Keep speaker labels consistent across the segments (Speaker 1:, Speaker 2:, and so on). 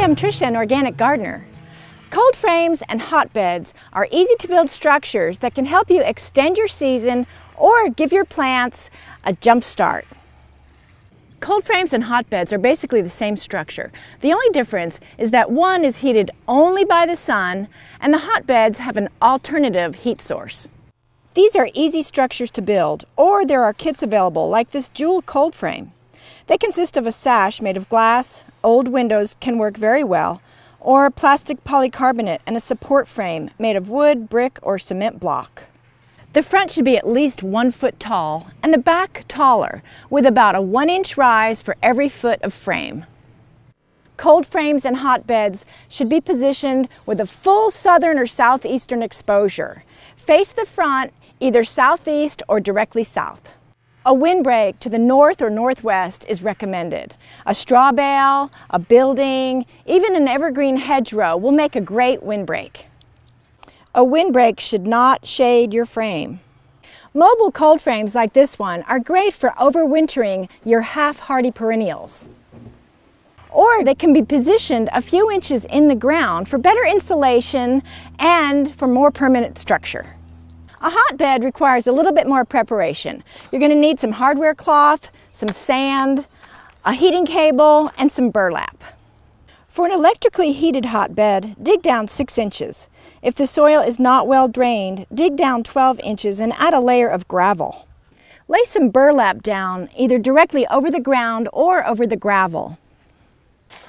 Speaker 1: I'm Tricia, an organic gardener. Cold frames and hotbeds are easy to build structures that can help you extend your season or give your plants a jump start. Cold frames and hotbeds are basically the same structure. The only difference is that one is heated only by the sun and the hotbeds have an alternative heat source. These are easy structures to build, or there are kits available like this Juwel cold frame. They consist of a sash made of glass, old windows can work very well, or plastic polycarbonate and a support frame made of wood, brick, or cement block. The front should be at least one foot tall and the back taller, with about a one inch rise for every foot of frame. Cold frames and hotbeds should be positioned with a full southern or southeastern exposure. Face the front either southeast or directly south. A windbreak to the north or northwest is recommended. A straw bale, a building, even an evergreen hedgerow will make a great windbreak. A windbreak should not shade your frame. Mobile cold frames like this one are great for overwintering your half-hardy perennials. Or they can be positioned a few inches in the ground for better insulation and for more permanent structure. A hotbed requires a little bit more preparation. You're going to need some hardware cloth, some sand, a heating cable, and some burlap. For an electrically heated hotbed, dig down 6 inches. If the soil is not well drained, dig down 12 inches and add a layer of gravel. Lay some burlap down either directly over the ground or over the gravel.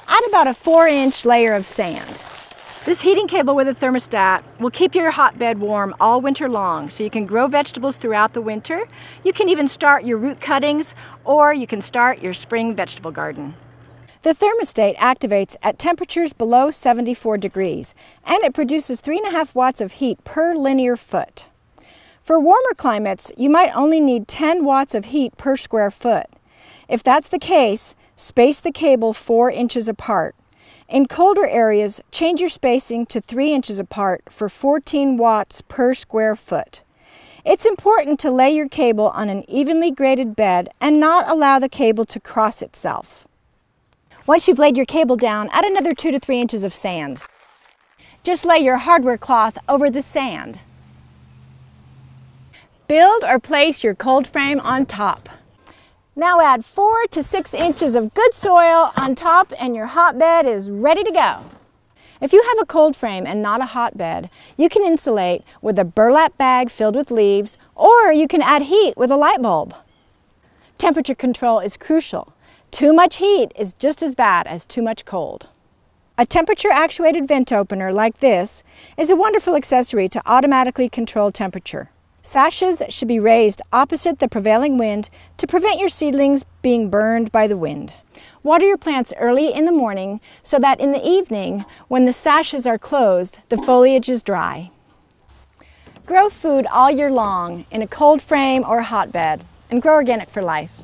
Speaker 1: Add about a 4 inch layer of sand. This heating cable with a thermostat will keep your hotbed warm all winter long so you can grow vegetables throughout the winter. You can even start your root cuttings or you can start your spring vegetable garden. The thermostat activates at temperatures below 74 degrees and it produces 3.5 watts of heat per linear foot. For warmer climates, you might only need 10 watts of heat per square foot. If that's the case, space the cable 4 inches apart. In colder areas, change your spacing to 3 inches apart for 14 watts per square foot. It's important to lay your cable on an evenly graded bed and not allow the cable to cross itself. Once you've laid your cable down, add another two to three inches of sand. Just lay your hardware cloth over the sand. Build or place your cold frame on top. Now add four to six inches of good soil on top and your hotbed is ready to go. If you have a cold frame and not a hotbed, you can insulate with a burlap bag filled with leaves or you can add heat with a light bulb. Temperature control is crucial. Too much heat is just as bad as too much cold. A temperature actuated vent opener like this is a wonderful accessory to automatically control temperature. Sashes should be raised opposite the prevailing wind to prevent your seedlings being burned by the wind. Water your plants early in the morning so that in the evening, when the sashes are closed, the foliage is dry. Grow food all year long in a cold frame or hotbed and grow organic for life.